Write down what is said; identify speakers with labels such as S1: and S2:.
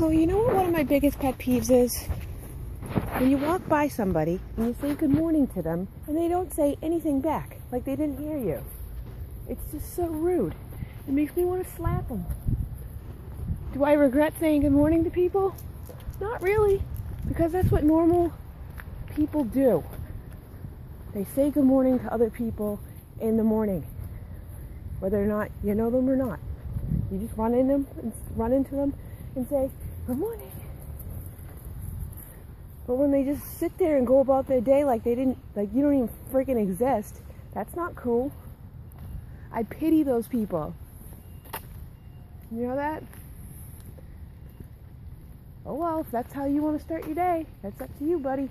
S1: Chloe, you know what one of my biggest pet peeves is? When you walk by somebody and you say good morning to them and they don't say anything back, like they didn't hear you. It's just so rude. It makes me want to slap them. Do I regret saying good morning to people? Not really, because that's what normal people do. They say good morning to other people in the morning, whether or not you know them or not. You just run them, run into them, and say good morning. But when they just sit there and go about their day like they didn't, like you don't even freaking exist, that's not cool. I pity those people. You know that? Oh well, if that's how you want to start your day, that's up to you, buddy.